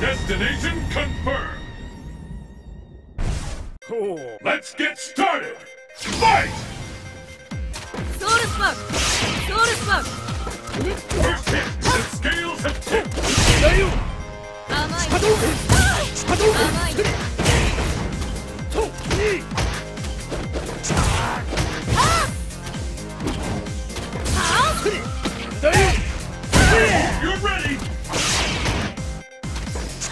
Destination confirmed! Cool. Let's get started! Fight! Sword is bug! Sword is bug! First hit! The scales have tipped!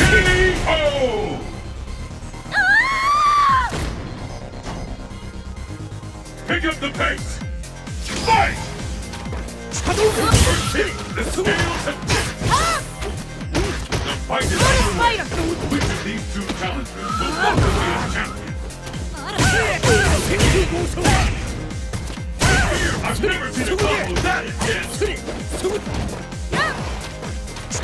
KO! Pick up the pace! Fight! The scales have The fight is over! Which of these two challengers ah! will walk away as champion? Ah! I've never seen a combo that ah! intense!